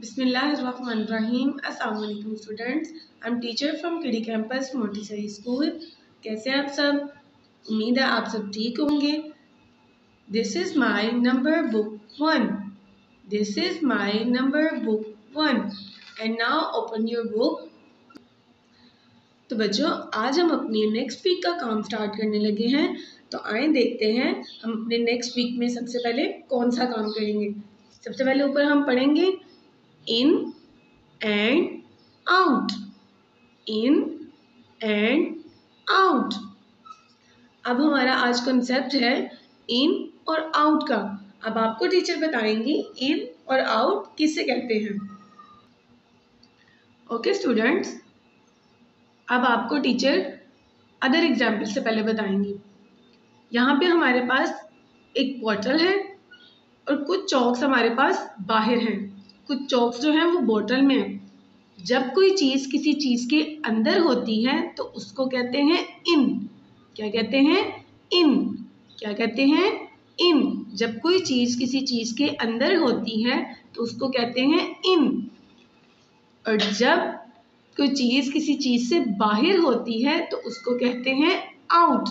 अस्सलाम वालेकुम students. I am teacher from Kiddy campus Montessori school कैसे आप सब? उम्मीद है आप सब ठीक होंगे। This is my number book one this is my number book one and now open your book तो बच्चों, आज हम अपने नेक्स्ट वीक का काम स्टार्ट करने लगे हैं। तो आए देखते हैं हम अपने नेक्स्ट वीक में सबसे पहले कौन सा काम करेंगे। सबसे पहले ऊपर हम पढ़ेंगे in and out in and out अब हमारा आज कंसेप्ट है इन और आउट का। अब आपको टीचर बताएँगी इन और आउट किसे कहते हैं। ओके स्टूडेंट्स अब आपको टीचर अदर एग्ज़ाम्पल से पहले बताएँगी। यहाँ पे हमारे पास एक बॉटल है और कुछ चौक्स हमारे पास बाहर हैं। कुछ चौक्स जो हैं वो बॉटल में जब कोई चीज़ किसी चीज़ के अंदर होती है तो उसको कहते हैं इन। क्या कहते हैं? इन। क्या कहते हैं? इन। जब कोई चीज़ किसी चीज़ के अंदर होती है तो उसको कहते हैं इन। और जब कोई चीज़ किसी चीज़ से बाहर होती है तो उसको कहते हैं आउट।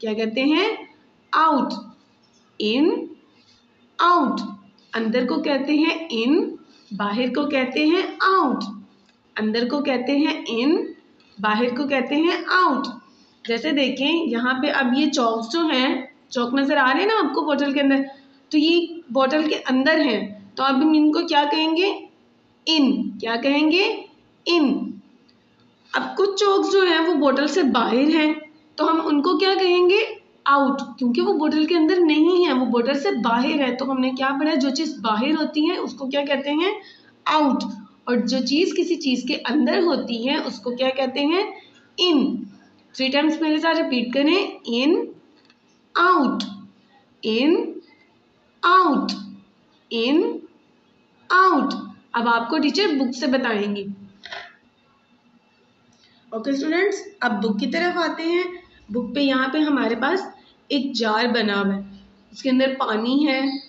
क्या कहते हैं? आउट। इन। आउट। अंदर को कहते हैं इन। बाहर को कहते हैं आउट अंदर को कहते हैं इन बाहर को कहते हैं आउट जैसे देखें, यहाँ पे अब ये चौक जो हैं चौक नज़र आ रहे हैं ना आपको बोतल के अंदर? तो ये बोतल के अंदर हैं. तो अब हम इनको क्या कहेंगे? इन क्या कहेंगे? इन अब कुछ चौक जो हैं, वो बोतल से बाहर हैं. तो हम उनको क्या कहेंगे? आउट क्योंकि वो बोतल के अंदर नहीं है, वो बोतल से बाहर है। तो हमने क्या पढ़ा, जो चीज़ बाहर होती है, उसको क्या कहते हैं? आउट और जो चीज़ किसी चीज़ के अंदर होती है, उसको क्या कहते हैं? इन थ्री टाइम्स मेरे साथ रिपीट करें in out in out in out अब आपको टीचर बुक से बताएँगे। ओके स्टूडेंट्स अब बुक की तरफ़ आते हैं। बुक पे यहाँ पे हमारे पास एक जार बना हुआ है। उसके अंदर पानी है,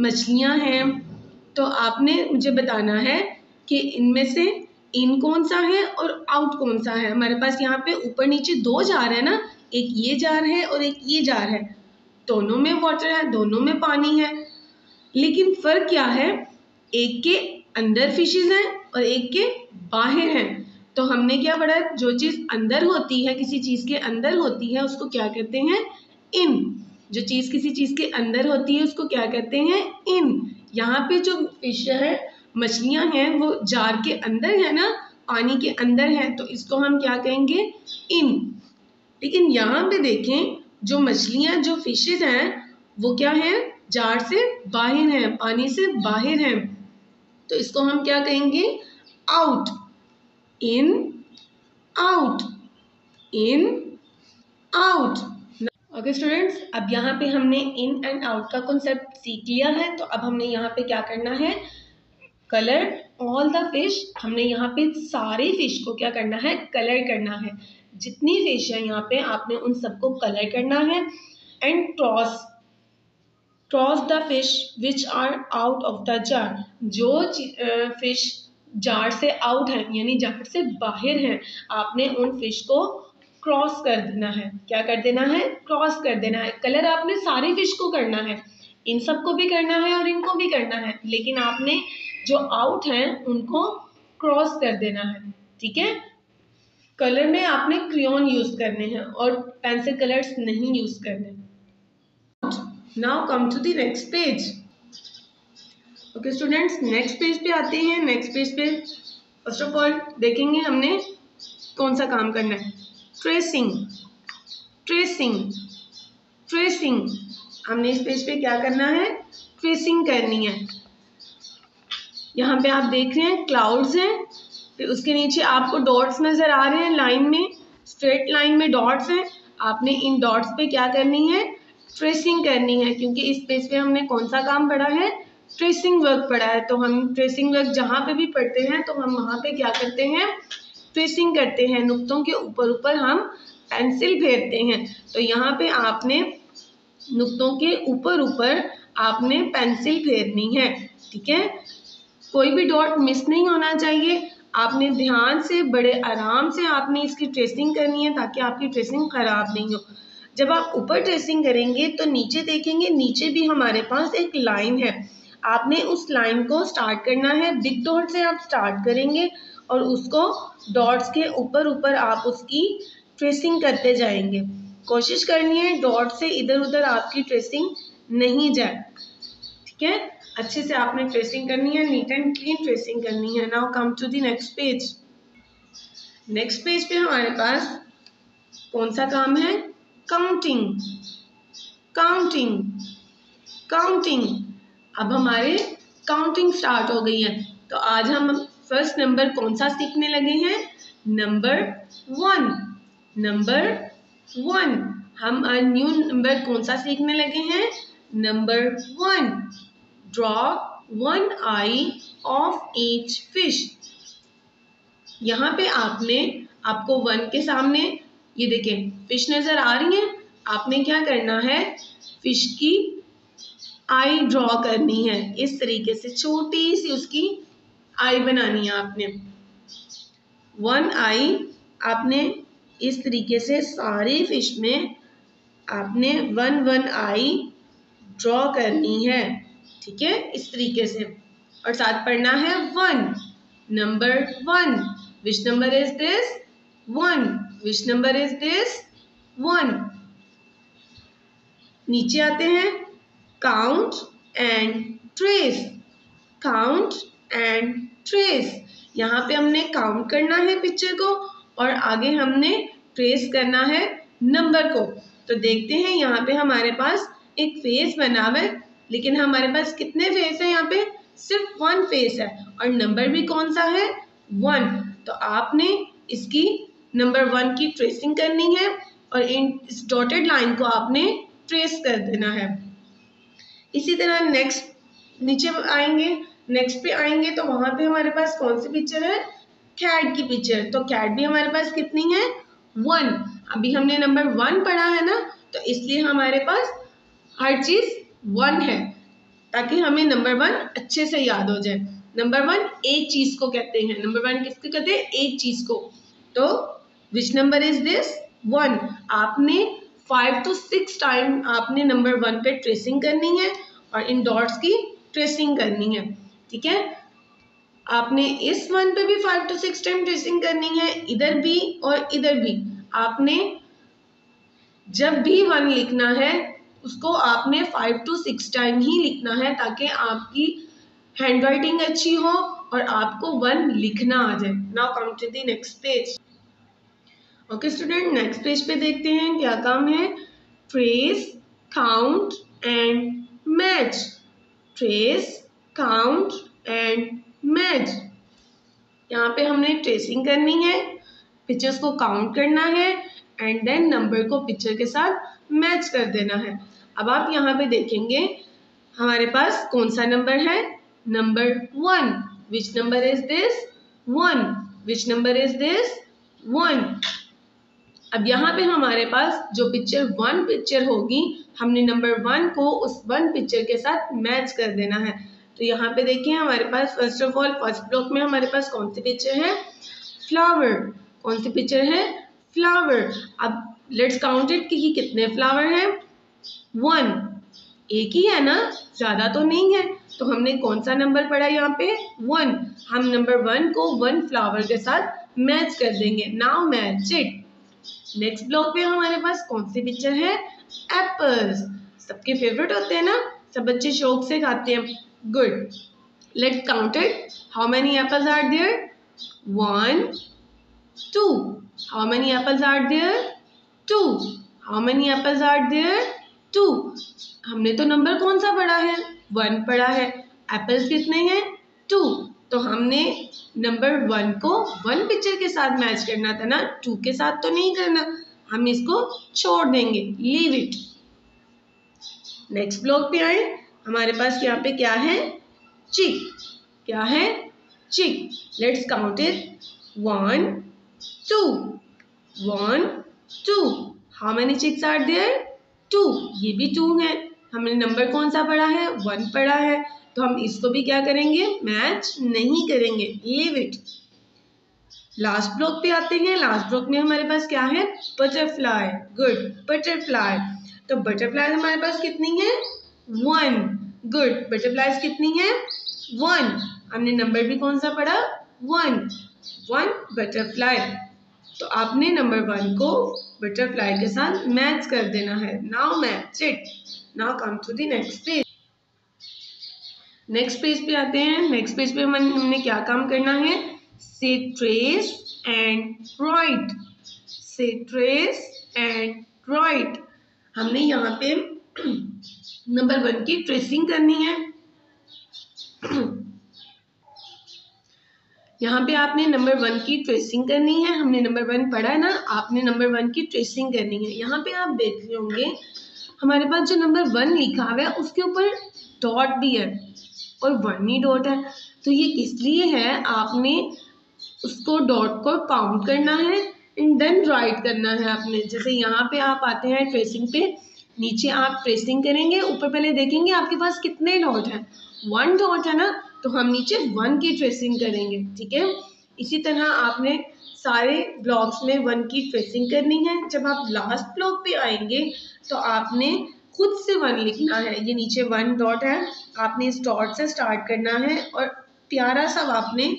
मछलियाँ हैं। तो आपने मुझे बताना है कि इनमें से इन कौन सा है और आउट कौन सा है? हमारे पास यहाँ पे ऊपर नीचे दो जार है ना, एक ये जार है और एक ये जार है। दोनों में वाटर है, दोनों में पानी है। लेकिन फ़र्क क्या है? एक के अंदर फिशेज हैं और एक के बाहर हैं। तो हमने क्या पढ़ा? जो चीज़ अंदर होती है, किसी चीज़ के अंदर होती है, उसको क्या कहते हैं? इन। जो चीज़ किसी चीज़ के अंदर होती है, उसको क्या कहते हैं? इन। यहाँ पे जो फ़िश है, मछलियाँ हैं, वो जार के अंदर है ना, पानी के अंदर है तो इसको हम क्या कहेंगे? इन। लेकिन यहाँ पे देखें, जो मछलियाँ, जो फिशेज हैं, वो क्या हैं? जार से बाहर हैं, पानी से बाहर हैं। तो इसको हम क्या कहेंगे? Out in out in out okay students अब यहाँ पे हमने इन एंड आउट का कॉन्सेप्ट सीख लिया है तो अब हमने यहाँ पे क्या करना है? कलर ऑल द फ़िश हमने यहाँ पे सारे फ़िश को क्या करना है? कलर करना है। जितनी फ़िश है यहाँ पे, आपने उन सबको कलर करना है। And cross cross the fish which are out of the jar जो फ़िश जार से आउट है, यानी जार से बाहर हैं, आपने उन फ़िश को क्रॉस कर देना है। क्या कर देना है? क्रॉस कर देना है। कलर आपने सारे फ़िश को करना है। इन सबको भी करना है और इनको भी करना है। लेकिन आपने जो आउट हैं, उनको क्रॉस कर देना है। ठीक है? कलर में आपने क्रियोन यूज़ करने हैं और पेंसिल कलर्स नहीं यूज़ करने। Now come to the next page okay students next page पे आते हैं। नेक्स्ट पेज पे फ़र्स्ट ऑफ़ ऑल देखेंगे हमने कौन सा काम करना है। ट्रेसिंग ट्रेसिंग ट्रेसिंग हमने इस पेज पे क्या करना है? ट्रेसिंग करनी है। यहाँ पे आप देख रहे हैं क्लाउड्स हैं। फिर उसके नीचे आपको डॉट्स नज़र आ रहे हैं लाइन में। स्ट्रेट लाइन में डॉट्स हैं। आपने इन डॉट्स पे क्या करनी है? ट्रेसिंग करनी है, क्योंकि इस पेज पे हमने कौन सा काम पढ़ा है? ट्रेसिंग वर्क पढ़ा है तो हम ट्रेसिंग वर्क जहाँ पे भी पढ़ते हैं तो हम वहाँ पे क्या करते हैं? ट्रेसिंग करते हैं, नुक्तों के ऊपर ऊपर हम पेंसिल फेरते हैं। तो यहाँ पे आपने नुक्तों के ऊपर ऊपर आपने पेंसिल फेरनी है, ठीक है? कोई भी डॉट मिस नहीं होना चाहिए। आपने ध्यान से, बड़े आराम से आपने इसकी ट्रेसिंग करनी है, ताकि आपकी ट्रेसिंग ख़राब नहीं हो। जब आप ऊपर ट्रेसिंग करेंगे तो नीचे देखेंगे, नीचे भी हमारे पास एक लाइन है। आपने उस लाइन को स्टार्ट करना है। बिग डॉट से आप स्टार्ट करेंगे और उसको डॉट्स के ऊपर ऊपर आप उसकी ट्रेसिंग करते जाएँगे। कोशिश करनी है डॉट से इधर उधर आपकी ट्रेसिंग नहीं जाए। ठीक है? अच्छे से आपने ट्रेसिंग करनी है नीट एंड क्लीन ट्रेसिंग करनी है। Now come to the next page next page पे हमारे पास कौन सा काम है? काउंटिंग काउंटिंग काउंटिंग अब हमारे काउंटिंग स्टार्ट हो गई है। तो आज हम फ़र्स्ट नंबर कौन सा सीखने लगे हैं? नंबर वन नंबर वन हम न्यू नंबर कौन सा सीखने लगे हैं? Number one draw one eye of each fish यहाँ पे आपने, आपको वन के सामने, ये देखें फ़िश नज़र आ रही है। आपने क्या करना है? फ़िश की आई ड्रॉ करनी है। इस तरीके से छोटी सी उसकी आई बनानी है आपने। वन आई आपने इस तरीके से सारी फ़िश में आपने वन वन आई ड्रॉ करनी है। ठीक है? इस तरीके से। और साथ पढ़ना है one, number one. Which number is this one. Which number is this one. नीचे आते हैं। Count and trace count and trace यहाँ पे हमने काउंट करना है पिक्चर को और आगे हमने ट्रेस करना है नंबर को। तो देखते हैं यहाँ पे हमारे पास एक फेस बना हुआ है, लेकिन हमारे पास कितने फेस है यहाँ पे? सिर्फ़ वन फेस है। और नंबर भी कौन सा है? वन तो आपने इसकी नंबर वन की ट्रेसिंग करनी है और इन इस डॉटेड लाइन को आपने ट्रेस कर देना है। इसी तरह नेक्स्ट नीचे आएँगे नेक्स्ट पे आएँगे तो वहाँ पे हमारे पास कौन सी पिक्चर है? कैट की पिक्चर तो कैट भी हमारे पास कितनी है? वन अभी हमने नंबर वन पढ़ा है ना तो इसलिए हमारे पास हर चीज़ वन है, ताकि हमें नंबर वन अच्छे से याद हो जाए। नंबर वन एक चीज़ को कहते हैं। नंबर वन किसको कहते हैं? एक चीज़ को। तो which number is this one आपने फाइव टू सिक्स टाइम आपने नंबर वन पे ट्रेसिंग करनी है और इन डॉट्स की ट्रेसिंग करनी है, ठीक है? आपने इस वन पे भी five to six time tracing करनी है, इधर भी और इधर भी। आपने जब भी वन लिखना है, उसको आपने फाइव टू सिक्स टाइम ही लिखना है ताकि आपकी हैंड राइटिंग अच्छी हो और आपको वन लिखना आ जाए। Now come to the next page okay student next page पे देखते हैं क्या काम है। Trace count and match trace count and match यहाँ पे हमने ट्रेसिंग करनी है पिक्चर्स को काउंट करना है एंड देन नंबर को पिक्चर के साथ मैच कर देना है। अब आप यहाँ पे देखेंगे, हमारे पास कौन सा नंबर है? Number one which number is this one which number is this one अब यहाँ पे हमारे पास जो पिक्चर वन पिक्चर होगी, हमने नंबर वन को उस वन पिक्चर के साथ मैच कर देना है। तो यहाँ पे देखिए, हमारे पास first of all first block में हमारे पास कौन सी पिक्चर है? फ्लावर कौन सी पिक्चर है? फ्लावर अब लेट्स काउंटेड कि कितने फ्लावर हैं? वन एक ही है ना? ज़्यादा तो नहीं है। तो हमने कौन सा नंबर पढ़ा यहाँ पे? वन हम नंबर वन को वन फ्लावर के साथ मैच कर देंगे। Now match it next block पे हमारे पास कौन सी पिक्चर है? एप्पल्स सबके फेवरेट होते हैं ना? सब बच्चे शौक से खाते हैं। Good let's count it how many apples are there one two how many apples are there two how many apples are there two हमने तो नंबर कौन सा पढ़ा है? वन पढ़ा है। एप्पल्स कितने हैं? टू तो हमने नंबर वन को वन पिक्चर के साथ मैच करना था ना टू के साथ तो नहीं करना। हम इसको छोड़ देंगे। लीव इट नेक्स्ट ब्लॉक पे आए। हमारे पास यहाँ पे क्या है? चिक क्या है? Chick let's count it one two one two how many chicks are there two ये भी टू है। हमने नंबर कौन सा पढ़ा है? वन पढ़ा है। तो हम इसको भी क्या करेंगे? मैच नहीं करेंगे। लिव इट लास्ट ब्लॉक पे आते हैं। लास्ट ब्लॉक में हमारे पास क्या है? बटरफ्लाई गुड बटरफ्लाई तो बटरफ्लाई हमारे पास कितनी है? वन गुड बटरफ्लाई कितनी है? वन हमने नंबर भी कौन सा पढ़ा? वन वन बटरफ्लाई तो आपने नंबर वन को बटरफ्लाई के साथ मैच कर देना है। Now match it now come to the next page next page पे आते हैं। नेक्स्ट पेज पे हमने हमने क्या काम करना है? से ट्रेस एंड राइट से ट्रेस एंड राइट हमने यहाँ पे नंबर वन की ट्रेसिंग करनी है। यहाँ पे आपने नंबर वन की ट्रेसिंग करनी है। हमने नंबर वन पढ़ा है ना? आपने नंबर वन की ट्रेसिंग करनी है। यहाँ पे आप देख रहे होंगे, हमारे पास जो नंबर वन लिखा हुआ है, उसके ऊपर डॉट भी है। और ही डॉट है तो ये किस लिए है, आपने उसको डॉट को काउंट करना है एंड देन राइट करना है आपने। जैसे यहाँ पे आप आते हैं ट्रेसिंग पे, नीचे आप ट्रेसिंग करेंगे, ऊपर पहले देखेंगे आपके पास कितने डॉट हैं। वन डॉट है ना तो हम नीचे वन की ट्रेसिंग करेंगे, ठीक है? इसी तरह आपने सारे ब्लॉक्स में वन की ट्रेसिंग करनी है। जब आप लास्ट ब्लॉक पे आएँगे तो आपने खुद से वन लिखना है। ये नीचे वन डॉट है। आपने इस डॉट से स्टार्ट करना है और प्यारा सा आपने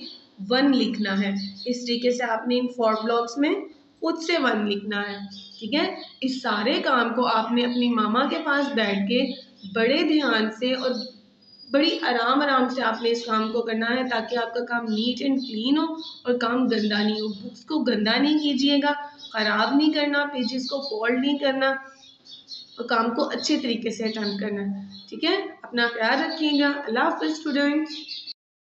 वन लिखना है। इस तरीके से आपने इन फोर ब्लॉक्स में खुद से वन लिखना है। ठीक है? इस सारे काम को आपने अपनी मामा के पास बैठ के बड़े ध्यान से और बड़ी आराम आराम से आपने इस काम को करना है ताकि आपका काम नीट एंड क्लीन हो और काम गंदा नहीं हो। बुक्स को गंदा नहीं कीजिएगा ख़राब नहीं करना पेजेस को फोल्ड नहीं करना। और काम को अच्छे तरीके से अटेंड करना है। ठीक है? अपना ख्याल रखिएगा। अल्लाह हाफ़ स्टूडेंट्स